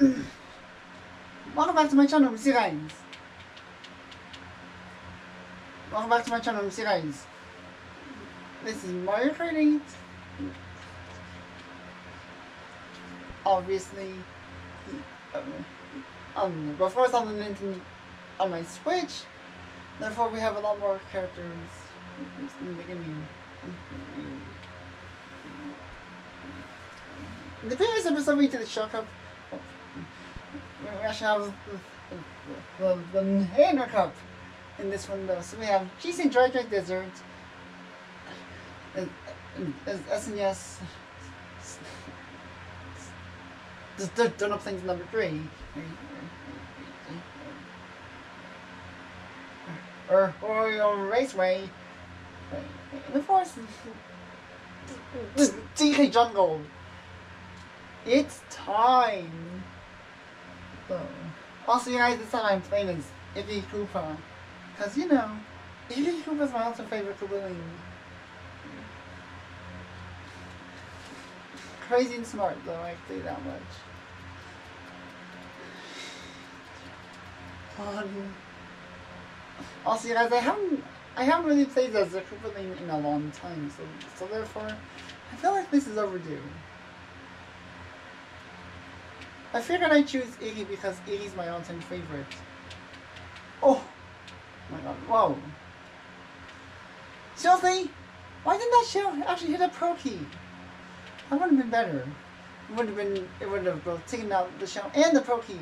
Welcome back to my channel, Mr. Guys. Welcome back to my channel, Mr. Guys. This is Mario 8. Obviously, um, before it's on the Nintendo, on my Switch, therefore we have a lot more characters in the game. In the previous episode we did the Shock Cup. We the, the, the Hanger Cup in this window. So we have GC Dry Dry Desert, SNES, the Donut Plains number three. Or Royal Raceway. And of course, DK Jungle. It's time. So, also, you guys, this time I'm playing as Iggy Koopa. Because, you know, Iggy Koopa's my also favorite Koopaling. Crazy and smart, though, I say that much. Um, also, you guys, I haven't, I haven't really played as a Koopaling in a long time, so, so therefore, I feel like this is overdue. I figured I'd choose Iggy because Iggy's my all-time favorite. Oh! my god, whoa. Seriously? Why didn't that shell actually hit a Pokey? That would have been better. It would have been, it would have both taken out the shell and the Pokey.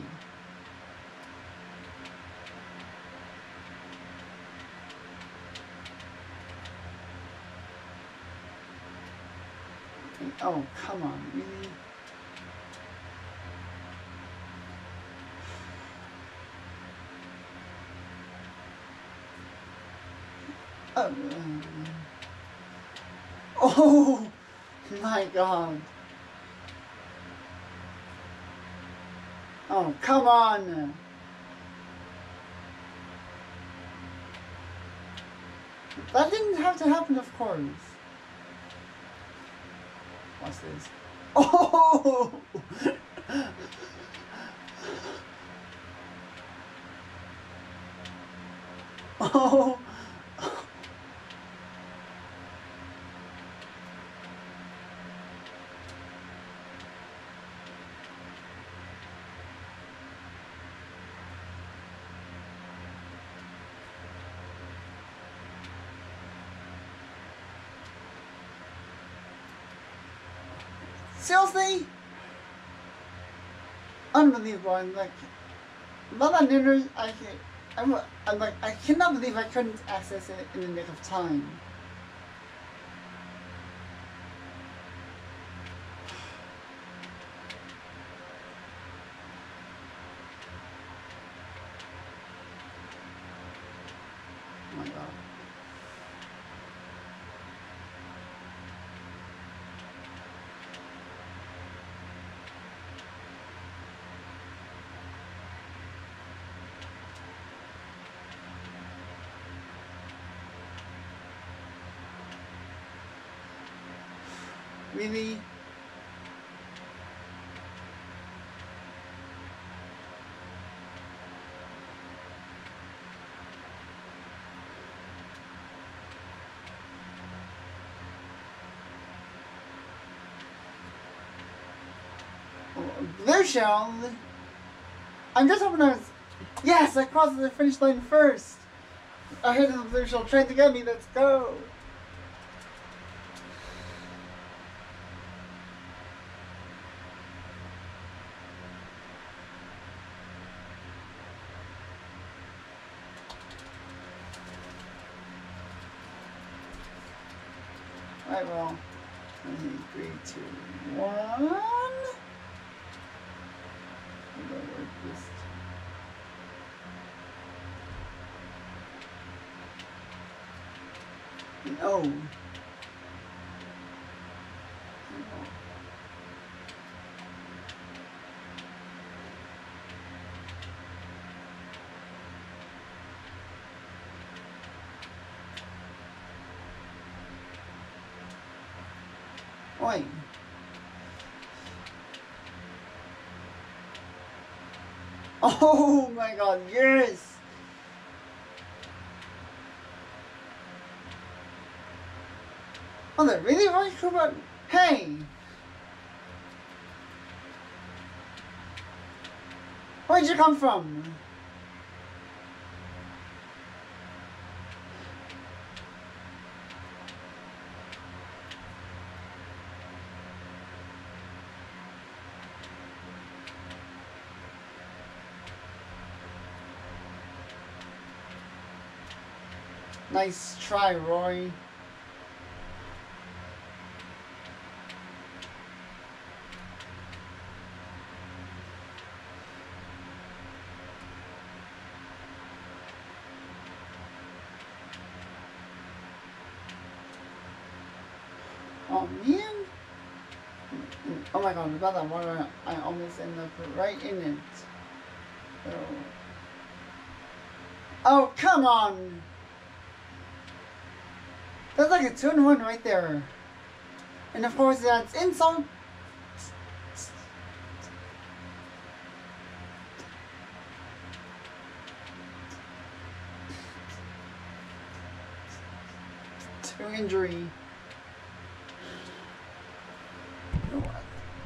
Oh, come on, really? Oh, oh my god. Oh, come on. That didn't have to happen, of course. Watch this. Oh! oh! Seriously? Unbelievable. I'm like, that news, I I'm, I'm like, I cannot believe I couldn't access it in the nick of time. Really? Blue shell. I'm just hoping I was. Yes, I crossed the finish line first. I heard the blue shell trying to get me. Let's go. Alright, well, mm-hmm, three, two, one. I'm work this. No. Oh my god, yes! Oh, they really Roy Koopa? Hey! Where'd you come from? Nice try, Roy. Oh man! Oh my god, about that water, I almost end up right in it. Oh, oh come on! That's like a two and one right there. And of course, that's insult. To injury.